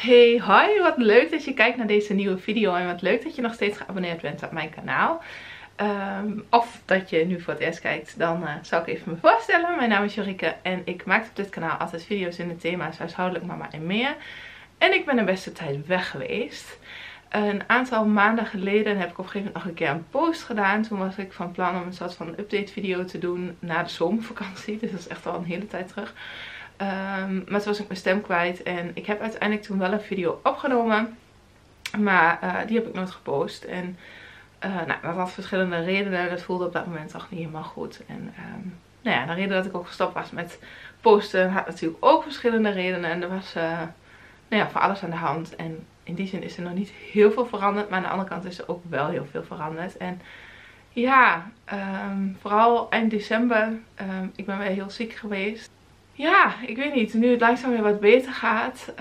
Hey, hoi, wat leuk dat je kijkt naar deze nieuwe video en wat leuk dat je nog steeds geabonneerd bent op mijn kanaal. Ehm, of dat je nu voor het eerst kijkt, dan uh, zou ik even me voorstellen. Mijn naam is Jorike en ik maak op dit kanaal altijd video's in het thema huishoudelijk mama en meer. En ik ben een beste tijd weg geweest. Een aantal maanden geleden heb ik op een gegeven moment nog een keer een post gedaan. Toen was ik van plan om een soort van update video te doen na de zomervakantie. Dus dat is echt al een hele tijd terug. Um, maar toen was ik mijn stem kwijt. En ik heb uiteindelijk toen wel een video opgenomen. Maar uh, die heb ik nooit gepost. En uh, nou, dat had verschillende redenen. Dat voelde op dat moment toch niet helemaal goed. En um, nou ja, de reden dat ik ook gestopt was met posten had natuurlijk ook verschillende redenen. En er was uh, nou ja, voor alles aan de hand. En in die zin is er nog niet heel veel veranderd. Maar aan de andere kant is er ook wel heel veel veranderd. En ja, um, vooral eind december. ik ben weer heel ziek geweest ja, ik weet niet. Nu het langzaam weer wat beter gaat,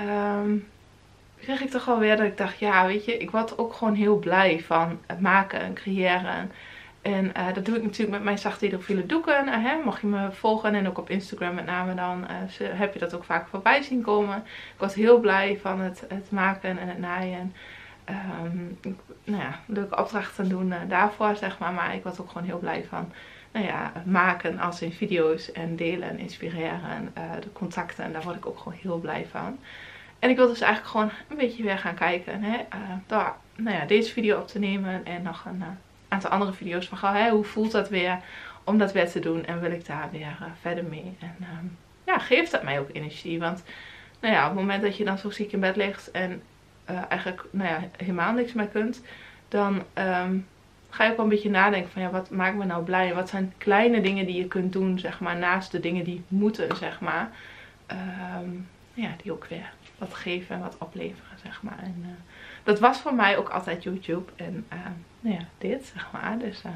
kreeg ik toch wel weer dat ik dacht, ja, weet je, ik word ook gewoon heel blij van het maken en creëren. En uh, dat doe ik natuurlijk met mijn zachte hydrofiele doeken. Uh, hè, mocht je me volgen en ook op Instagram met name dan uh, heb je dat ook vaak voorbij zien komen. Ik was heel blij van het, het maken en het naaien. Um, nou ja, leuke opdrachten doen daarvoor zeg maar. Maar ik was ook gewoon heel blij van nou ja, maken als in video's en delen en inspireren. En uh, de contacten. En daar word ik ook gewoon heel blij van. En ik wil dus eigenlijk gewoon een beetje weer gaan kijken. Hè, door nou ja, deze video op te nemen. En nog een uh, aantal andere video's van hè, hoe voelt dat weer om dat weer te doen. En wil ik daar weer verder mee. En um, ja, geeft dat mij ook energie. Want nou ja, op het moment dat je dan zo ziek in bed ligt. En eigenlijk nou ja, helemaal niks meer kunt. Dan um, ga je ook wel een beetje nadenken van ja, wat maakt me nou blij? Wat zijn kleine dingen die je kunt doen, zeg maar, naast de dingen die moeten, zeg maar. Um, ja, die ook weer wat geven en wat opleveren, zeg maar. En uh, dat was voor mij ook altijd YouTube. En uh, nou ja, dit, zeg maar. Dus uh,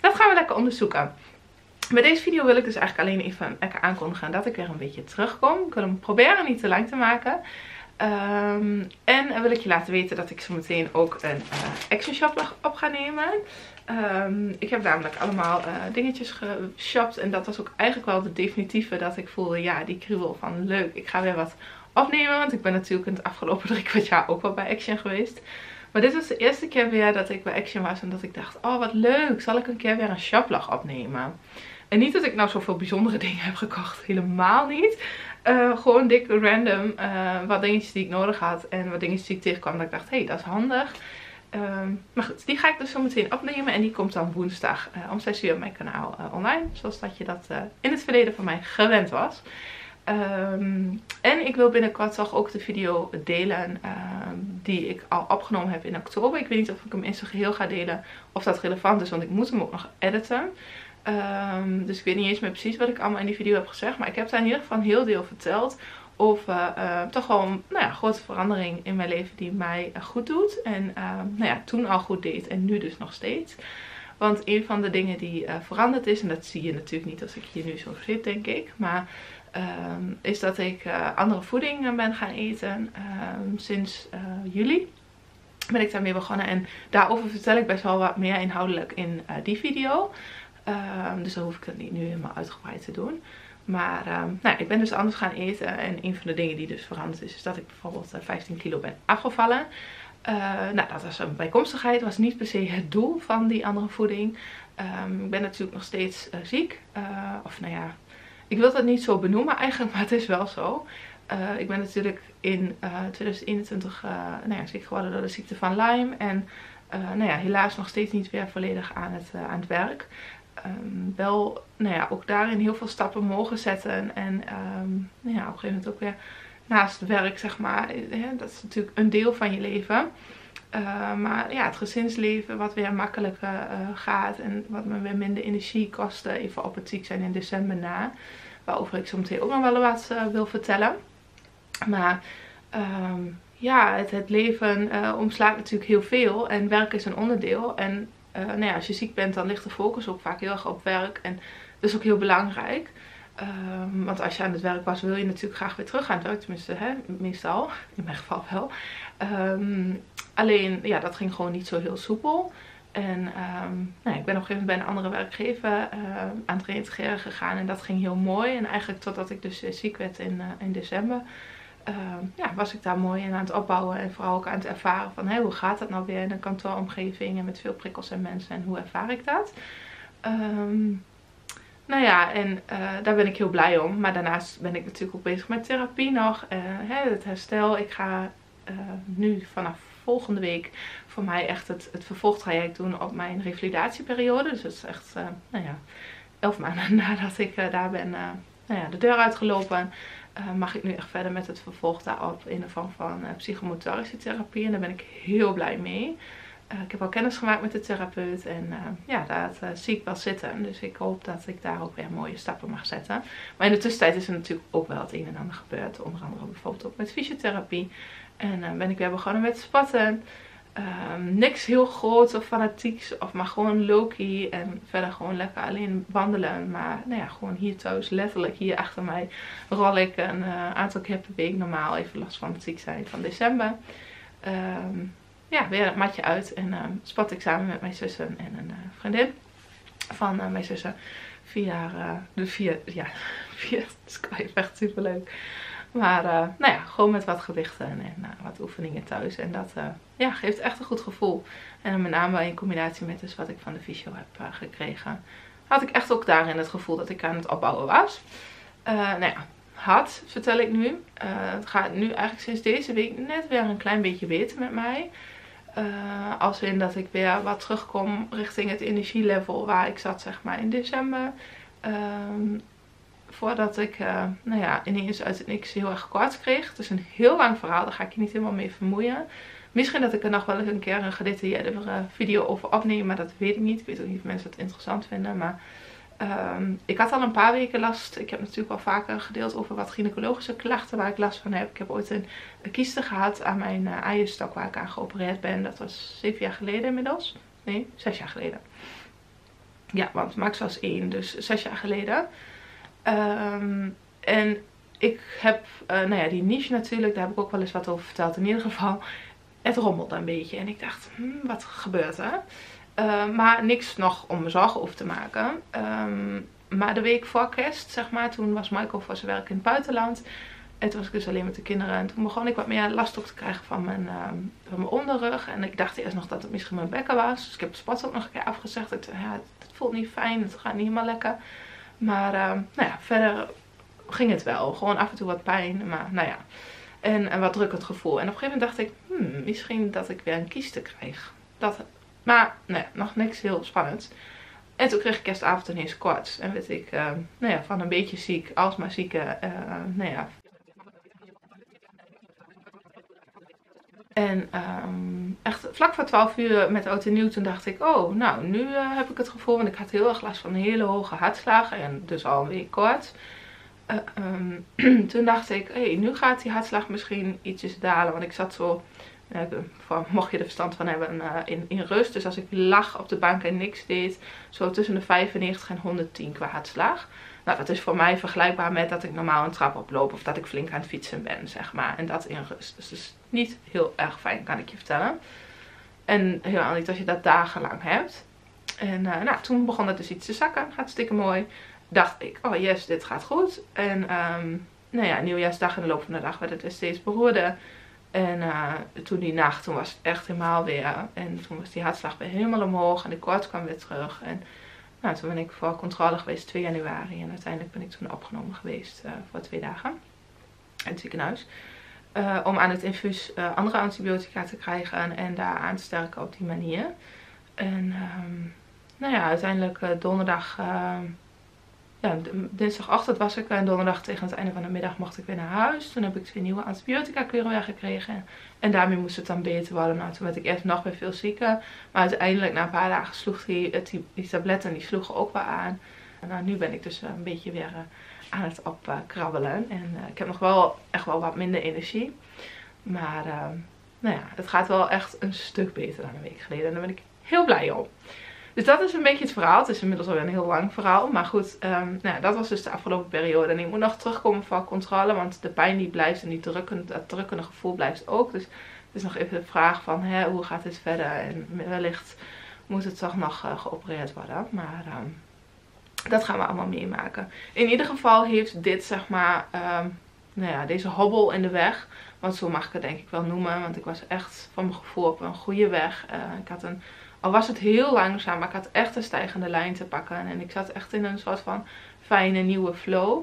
dat gaan we lekker onderzoeken. Bij deze video wil ik dus eigenlijk alleen even lekker aankondigen dat ik weer een beetje terugkom. Ik wil hem proberen niet te lang te maken. Um, en wil ik je laten weten dat ik zo meteen ook een uh, action shop op ga nemen. Um, ik heb namelijk allemaal uh, dingetjes geshopt. En dat was ook eigenlijk wel de definitieve dat ik voelde, ja, die kriebel van leuk. Ik ga weer wat opnemen. Want ik ben natuurlijk in het afgelopen drie kwart jaar ook wel bij Action geweest. Maar dit was de eerste keer weer dat ik bij Action was. En dat ik dacht, oh wat leuk. Zal ik een keer weer een shoplog opnemen? En niet dat ik nou zoveel bijzondere dingen heb gekocht. Helemaal niet. Uh, gewoon dik random uh, wat dingetjes die ik nodig had. En wat dingetjes die ik tegenkwam dat ik dacht, hé, hey, dat is handig. Um, maar goed, die ga ik dus zo meteen opnemen. En die komt dan woensdag uh, om 6 uur op mijn kanaal online. Zoals dat je dat in het verleden van mij gewend was. Um, en ik wil binnenkort toch ook de video delen uh, die ik al opgenomen heb in oktober. Ik weet niet of ik hem in zijn geheel ga delen of dat relevant is, want ik moet hem ook nog editen. Um, dus ik weet niet eens meer precies wat ik allemaal in die video heb gezegd. Maar ik heb daar in ieder geval een heel deel verteld over uh, toch wel nou ja, grote verandering in mijn leven die mij uh, goed doet. En uh, nou ja, toen al goed deed en nu dus nog steeds. Want een van de dingen die uh, veranderd is, en dat zie je natuurlijk niet als ik hier nu zo zit denk ik. Maar um, is dat ik andere voeding ben gaan eten sinds juli ben ik daarmee begonnen. En daarover vertel ik best wel wat meer inhoudelijk in die video. Um, dus dan hoef ik het niet nu helemaal uitgebreid te doen. Maar um, nou, ik ben dus anders gaan eten. En een van de dingen die dus veranderd is, is dat ik bijvoorbeeld 15 eh, kilo ben afgevallen. Uh, nou, dat was een bijkomstigheid. was niet per se het doel van die andere voeding. Um, ik ben natuurlijk nog steeds uh, ziek. Of nou ja, ik wil dat niet zo benoemen eigenlijk, maar het is wel zo. ik ben natuurlijk in 2021 nou ja, ziek geworden door de ziekte van Lyme. En nou ja, helaas nog steeds niet weer volledig aan het, aan het werk um, wel nou ja, ook daarin heel veel stappen mogen zetten. En um, nou ja, op een gegeven moment ook weer naast werk, zeg maar. Dat is natuurlijk een deel van je leven. Uh, maar ja, het gezinsleven wat weer makkelijker uh, gaat en wat me weer minder energie kostte. Even op het ziek zijn in december na. Waarover ik zo meteen ook nog wel wat uh, wil vertellen. Maar um, ja, het, het leven omslaat natuurlijk heel veel. En werk is een onderdeel. En uh, nou ja, als je ziek bent, dan ligt de focus ook vaak heel erg op werk. En dat is ook heel belangrijk. Um, want als je aan het werk was, wil je natuurlijk graag weer terug aan het. Tenminste, hè, meestal. In mijn geval wel. Um, alleen, ja, dat ging gewoon niet zo heel soepel. En um, nou, ik ben op een gegeven moment bij een andere werkgever aan het reintegreren gegaan. En dat ging heel mooi. En eigenlijk totdat ik dus uh, ziek werd in, uh, in december. Ehm, ja, was ik daar mooi in aan het opbouwen. En vooral ook aan het ervaren van hoe gaat dat nou weer in een kantooromgeving en met veel prikkels en mensen en hoe ervaar ik dat. Um, nou ja, en uh, daar ben ik heel blij om. Maar daarnaast ben ik natuurlijk ook bezig met therapie nog. Uh, het herstel. Ik ga uh, nu vanaf volgende week voor mij echt het, het vervolgtraject doen op mijn revalidatieperiode. Dus het is echt, nou ja, elf maanden nadat ik daar ben nou ja, de deur uitgelopen. Mag ik nu echt verder met het vervolg daarop in de vorm van psychomotorische therapie. En daar ben ik heel blij mee. Eh, ik heb al kennis gemaakt met de therapeut en ja, dat zie ik wel zitten. Dus ik hoop dat ik daar ook weer mooie stappen mag zetten. Maar in de tussentijd is er natuurlijk ook wel het een en ander gebeurd. Onder andere bijvoorbeeld ook met fysiotherapie. En ben ik weer begonnen met spatten. Um, niks heel groot of fanatieks, of maar gewoon low-key en verder gewoon lekker alleen wandelen. Maar nou ja, gewoon hier thuis, letterlijk hier achter mij, rol ik een aantal keer per week normaal. Even last van het ziek zijn van december. Um, ja, weer het matje uit. En uh, spat ik samen met mijn zussen en een uh, vriendin van uh, mijn zussen via, de via, ja, via Skype. Echt super leuk. Maar nou ja, gewoon met wat gewichten en wat oefeningen thuis. En dat ja, geeft echt een goed gevoel. En met name in combinatie met dus wat ik van de fysio heb gekregen. Had ik echt ook daarin het gevoel dat ik aan het opbouwen was. nou ja, had, vertel ik nu. het gaat nu eigenlijk sinds deze week net weer een klein beetje beter met mij. Als in dat ik weer wat terugkom richting het energielevel waar ik zat zeg maar in december. Uh, voordat ik uh, nou ja, ineens uit niks heel erg kort kreeg. Het is een heel lang verhaal, daar ga ik je niet helemaal mee vermoeien. Misschien dat ik er nog wel eens een keer een gedetailleerde video over opneem, maar dat weet ik niet. Ik weet ook niet of mensen het interessant vinden, maar Um, ik had al een paar weken last. Ik heb natuurlijk wel vaker gedeeld over wat gynaecologische klachten waar ik last van heb. Ik heb ooit een, een kieste gehad aan mijn uh, eierstok waar ik aan geopereerd ben. Dat was zeven jaar geleden inmiddels. Nee, zes jaar geleden. Ja, want Max was één, dus zes jaar geleden. Um, en ik heb, uh, nou ja, die niche natuurlijk, daar heb ik ook wel eens wat over verteld. In ieder geval, het rommelde een beetje. En ik dacht, hmm, wat gebeurt er? Uh, maar niks nog om me zorgen over te maken. Um, maar de week voor kerst, zeg maar, toen was Michael voor zijn werk in het buitenland. En toen was ik dus alleen met de kinderen. En toen begon ik wat meer last op te krijgen van mijn, van mijn onderrug. En ik dacht eerst nog dat het misschien mijn bekken was. Dus ik heb de spat ook nog een keer afgezegd. Ik ja, het voelt niet fijn. Het gaat niet helemaal lekker. Maar uh, nou ja, verder ging het wel. Gewoon af en toe wat pijn. Maar nou ja. En, en wat drukkend gevoel. En op een gegeven moment dacht ik, hmm, misschien dat ik weer een kieste krijg. Dat maar nee, nog niks heel spannends. En toen kreeg ik kerstavond ineens koorts. En werd ik uh, nou ja, van een beetje ziek, alsmaar zieke, uh, nou ja. En um, echt vlak voor 12 uur met oud en nieuw, toen dacht ik, oh, nou, nu uh, heb ik het gevoel, want ik had heel erg last van hele hoge hartslag en dus al een week koorts. Um, toen dacht ik, hé, hey, nu gaat die hartslag misschien ietsjes dalen, want ik zat zo mocht je er verstand van hebben, eh, in, in rust. Dus als ik lag op de bank en niks deed, zo tussen de 95 en 110 qua hartslag. Nou, dat is voor mij vergelijkbaar met dat ik normaal een trap oploop of dat ik flink aan het fietsen ben, zeg maar. En dat in rust. Dus dat is niet heel erg fijn, kan ik je vertellen. En helemaal niet als je dat dagenlang hebt. En uh, nou, toen begon het dus iets te zakken. Hartstikke mooi. Dacht ik, oh yes, dit gaat goed. En um, nou ja, nieuwjaarsdag in de loop van de dag werd het steeds beroerder. En uh, toen die nacht, toen was het echt helemaal weer. En toen was die hartslag weer helemaal omhoog. En de koorts kwam weer terug. En nou, toen ben ik voor controle geweest 2 januari. En uiteindelijk ben ik toen opgenomen geweest uh, voor twee dagen. In het ziekenhuis. Om aan het infuus andere antibiotica te krijgen. En daar aan te sterken op die manier. En um, nou ja, uiteindelijk donderdag ehm, ja, dinsdagochtend was ik en donderdag tegen het einde van de middag mocht ik weer naar huis. Toen heb ik twee nieuwe antibiotica weer gekregen. En daarmee moest het dan beter worden. Nou, toen werd ik eerst nog weer veel zieker. Maar uiteindelijk na een paar dagen sloeg die, die, die tabletten die sloegen ook wel aan. En nou, nu ben ik dus een beetje weer eh, aan het opkrabbelen. En ik heb nog wel echt wel wat minder energie. Maar uh, nou ja, het gaat wel echt een stuk beter dan een week geleden. En daar ben ik heel blij om. Dus dat is een beetje het verhaal. Het is inmiddels alweer een heel lang verhaal. Maar goed, um, nou, dat was dus de afgelopen periode. En ik moet nog terugkomen voor controle. Want de pijn die blijft en die dat drukkende gevoel blijft ook. Dus het is nog even de vraag van hè, hoe gaat dit verder. En wellicht moet het toch nog uh, geopereerd worden. Maar um, dat gaan we allemaal meemaken. In ieder geval heeft dit zeg maar... Um, nou ja, deze hobbel in de weg. Want zo mag ik het denk ik wel noemen. Want ik was echt van mijn gevoel op een goede weg. Uh, ik had een, al was het heel langzaam, maar ik had echt een stijgende lijn te pakken. En ik zat echt in een soort van fijne nieuwe flow.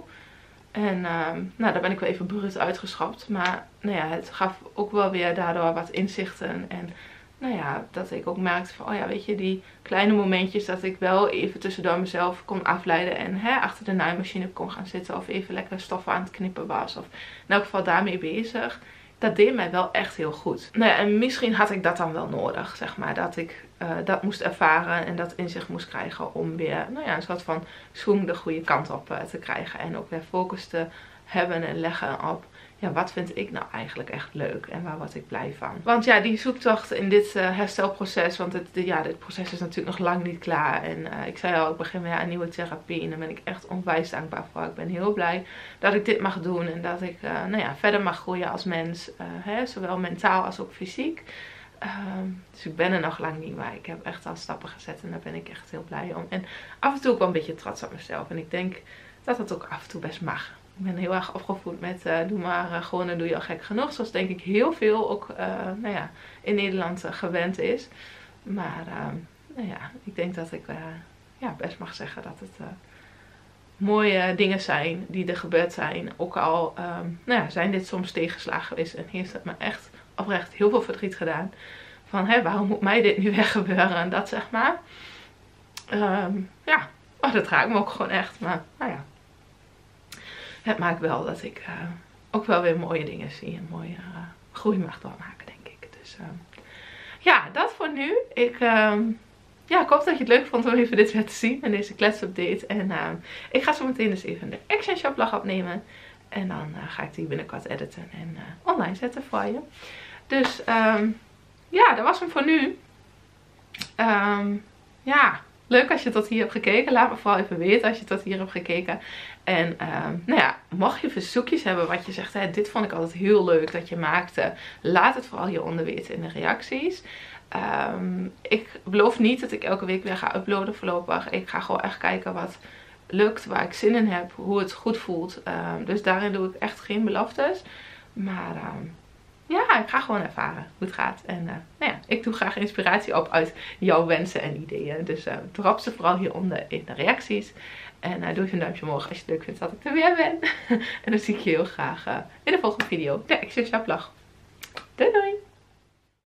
En uh, nou, daar ben ik wel even bruut uitgeschapt. Maar nou ja, het gaf ook wel weer daardoor wat inzichten. En nou ja, dat ik ook merkte van, oh ja, weet je, die kleine momentjes dat ik wel even tussendoor mezelf kon afleiden en hè, achter de naaimachine kon gaan zitten of even lekker stoffen aan het knippen was of in elk geval daarmee bezig. Dat deed mij wel echt heel goed. Nou ja, en misschien had ik dat dan wel nodig, zeg maar. Dat ik uh, dat moest ervaren en dat in zich moest krijgen om weer, nou ja, een soort van schoen de goede kant op uh, te krijgen. En ook weer focus te hebben en leggen op ja, wat vind ik nou eigenlijk echt leuk en waar word ik blij van. Want ja, die zoektocht in dit uh, herstelproces, want het, ja, dit proces is natuurlijk nog lang niet klaar. En uh, ik zei al, ik begin weer aan nieuwe therapie en daar ben ik echt onwijs dankbaar voor. Ik ben heel blij dat ik dit mag doen en dat ik uh, nou ja, verder mag groeien als mens, hè, zowel mentaal als ook fysiek. Uh, dus ik ben er nog lang niet, maar ik heb echt al stappen gezet en daar ben ik echt heel blij om. En af en toe ook wel een beetje trots op mezelf. En ik denk dat het ook af en toe best mag ik ben heel erg opgevoed met uh, doe maar uh, gewoon en doe je al gek genoeg. Zoals denk ik heel veel ook uh, nou ja, in Nederland gewend is. Maar nou ja, ik denk dat ik ja, best mag zeggen dat het mooie dingen zijn die er gebeurd zijn. Ook al um, nou ja, zijn dit soms tegenslagen geweest en heeft het me echt oprecht heel veel verdriet gedaan. Van hè, waarom moet mij dit nu weer gebeuren en dat zeg maar. Um, ja, oh, dat raakt me ook gewoon echt. Maar nou ja, het maakt wel dat ik uh, ook wel weer mooie dingen zie. En mooie uh, groei mag doormaken, denk ik. Dus uh, ja, dat voor nu. Ik, ehm, ja, ik hoop dat je het leuk vond om even dit weer te zien. En deze kletsupdate. En ehm, ik ga zo meteen dus even de Action Shop vlog opnemen. En dan ga ik die binnenkort editen en online zetten voor je. Dus um, ja, dat was hem voor nu. ja, Leuk als je tot hier hebt gekeken. Laat me vooral even weten als je tot hier hebt gekeken. En uh, nou ja, mag je verzoekjes hebben wat je zegt, hè, dit vond ik altijd heel leuk dat je maakte. Laat het vooral hieronder weten in de reacties. Um, ik beloof niet dat ik elke week weer ga uploaden voorlopig. Ik ga gewoon echt kijken wat lukt, waar ik zin in heb, hoe het goed voelt. Um, dus daarin doe ik echt geen beloftes. Maar ja, ik ga gewoon ervaren hoe het gaat. En uh, nou ja, ik doe graag inspiratie op uit jouw wensen en ideeën. Dus uh, drop ze vooral hieronder in de reacties. En uh, doe even een duimpje omhoog als je het leuk vindt dat ik er weer ben. en dan zie ik je heel graag in de volgende video. De Action Shop Doei doei!